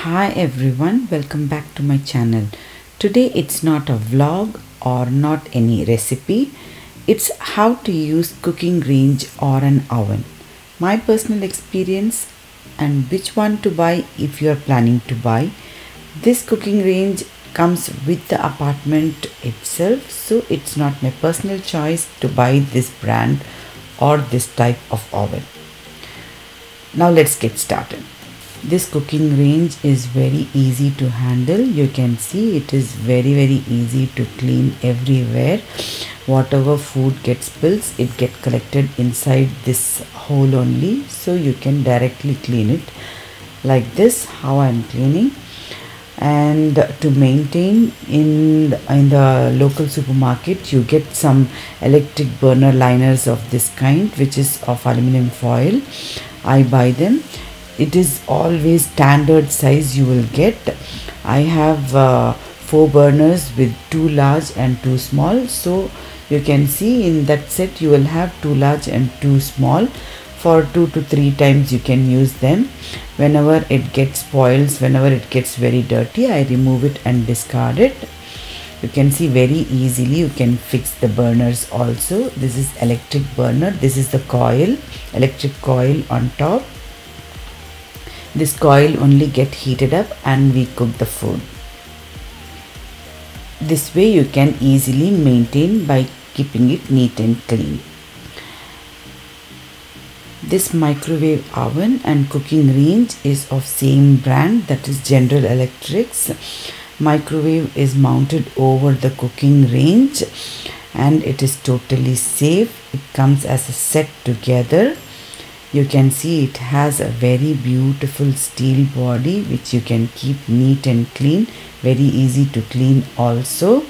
Hi everyone, welcome back to my channel. Today it's not a vlog or not any recipe. It's how to use cooking range or an oven. My personal experience and which one to buy if you are planning to buy. This cooking range comes with the apartment itself so it's not my personal choice to buy this brand or this type of oven. Now let's get started. This cooking range is very easy to handle. You can see it is very very easy to clean everywhere. Whatever food gets spills, it get collected inside this hole only. So you can directly clean it like this how I am cleaning and to maintain in in the local supermarket you get some electric burner liners of this kind which is of aluminum foil i buy them it is always standard size you will get. I have uh, four burners with two large and two small. So you can see in that set you will have two large and two small. For two to three times you can use them. Whenever it gets spoils whenever it gets very dirty I remove it and discard it. You can see very easily you can fix the burners also. This is electric burner. This is the coil electric coil on top this coil only get heated up and we cook the food this way you can easily maintain by keeping it neat and clean this microwave oven and cooking range is of same brand that is General Electrics. Microwave is mounted over the cooking range and it is totally safe. It comes as a set together. You can see it has a very beautiful steel body which you can keep neat and clean. Very easy to clean also.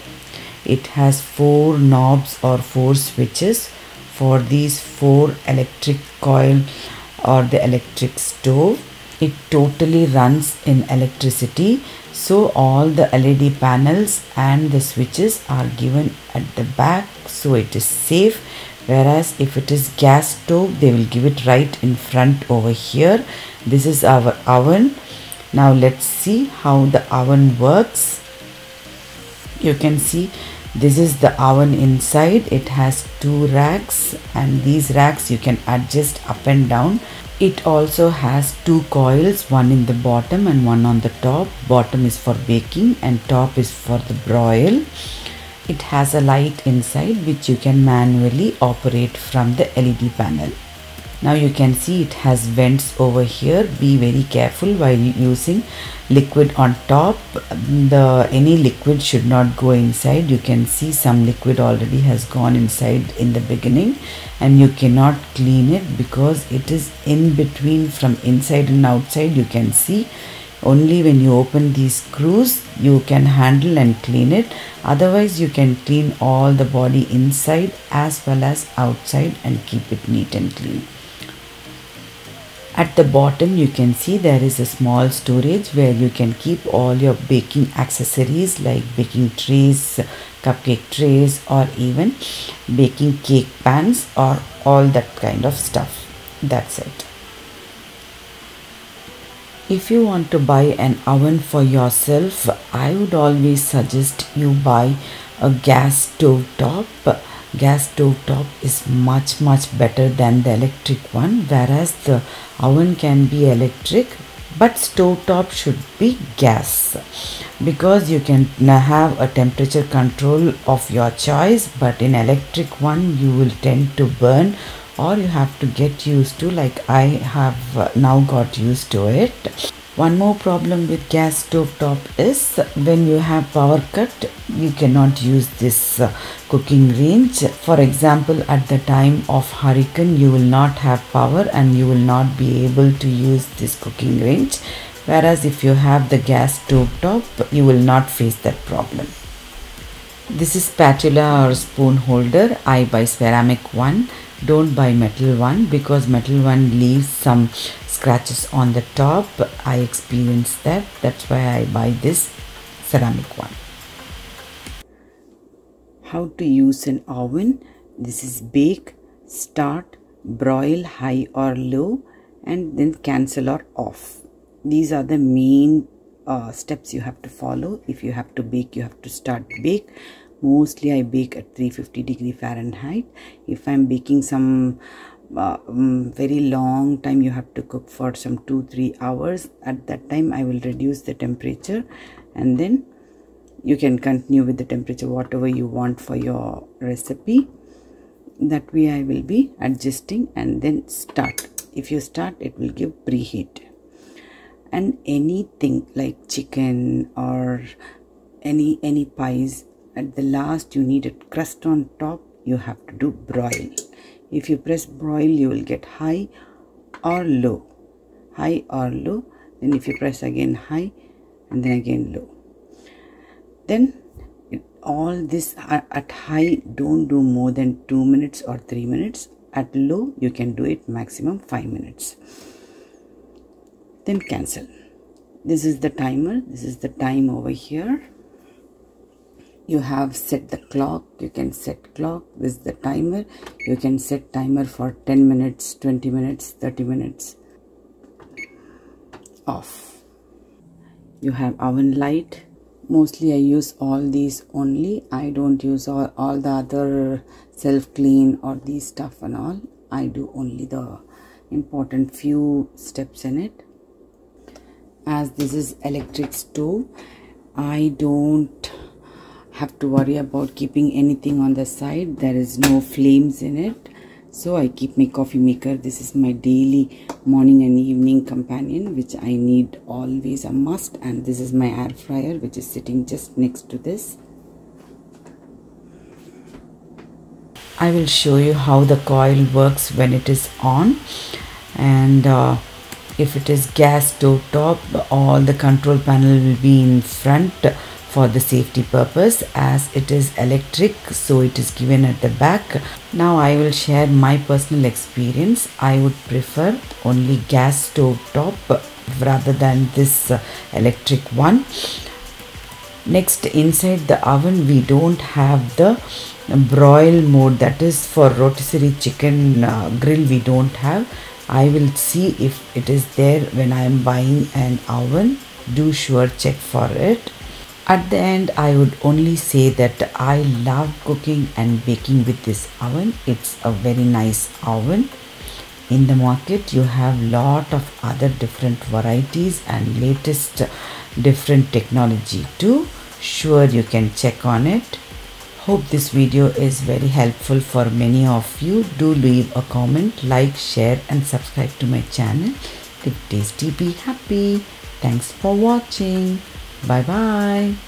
It has four knobs or four switches for these four electric coil or the electric stove it totally runs in electricity so all the LED panels and the switches are given at the back so it is safe whereas if it is gas stove they will give it right in front over here. This is our oven. Now let's see how the oven works. You can see this is the oven inside. It has two racks and these racks you can adjust up and down. It also has two coils one in the bottom and one on the top. Bottom is for baking and top is for the broil it has a light inside which you can manually operate from the LED panel. Now you can see it has vents over here. Be very careful while using liquid on top. The any liquid should not go inside. You can see some liquid already has gone inside in the beginning and you cannot clean it because it is in between from inside and outside. You can see only when you open these screws you can handle and clean it otherwise you can clean all the body inside as well as outside and keep it neat and clean at the bottom you can see there is a small storage where you can keep all your baking accessories like baking trays, cupcake trays or even baking cake pans or all that kind of stuff. That's it. If you want to buy an oven for yourself, I would always suggest you buy a gas stove top. Gas stove top is much much better than the electric one whereas the oven can be electric but stove top should be gas because you can have a temperature control of your choice but in electric one you will tend to burn or you have to get used to like I have now got used to it. One more problem with gas stove top is when you have power cut you cannot use this uh, cooking range. For example at the time of hurricane you will not have power and you will not be able to use this cooking range. Whereas if you have the gas stove top you will not face that problem. This is spatula or spoon holder i buy ceramic one don't buy metal one because metal one leaves some scratches on the top. I experienced that. That's why I buy this ceramic one. How to use an oven? This is bake start broil high or low and then cancel or off. These are the main uh, steps you have to follow. If you have to bake you have to start bake mostly i bake at 350 degree fahrenheit. If i'm baking some uh, um, very long time you have to cook for some two three hours. At that time i will reduce the temperature and then you can continue with the temperature whatever you want for your recipe. That way i will be adjusting and then start. If you start it will give preheat. And anything like chicken or any any pies at the last you need a crust on top. You have to do broil. If you press broil you will get high or low. High or low. Then if you press again high and then again low. Then all this at high don't do more than 2 minutes or 3 minutes. At low you can do it maximum 5 minutes. Then cancel. This is the timer. This is the time over here you have set the clock. You can set clock. This is the timer. You can set timer for 10 minutes 20 minutes 30 minutes. Off. You have oven light. Mostly I use all these only. I don't use all, all the other self clean or these stuff and all. I do only the important few steps in it. As this is electric stove I don't have to worry about keeping anything on the side. There is no flames in it. So I keep my coffee maker. This is my daily morning and evening companion which I need always a must. And this is my air fryer which is sitting just next to this. I will show you how the coil works when it is on. And uh, if it is gas stove top all the control panel will be in front for the safety purpose. As it is electric so it is given at the back. Now I will share my personal experience. I would prefer only gas stove top rather than this uh, electric one. Next inside the oven we don't have the broil mode. That is for rotisserie chicken uh, grill we don't have. I will see if it is there when I am buying an oven. Do sure check for it at the end, I would only say that I love cooking and baking with this oven. It's a very nice oven. In the market, you have lot of other different varieties and latest different technology too. Sure, you can check on it. Hope this video is very helpful for many of you. Do leave a comment, like, share and subscribe to my channel. Live tasty, be happy. Thanks for watching. Bye bye.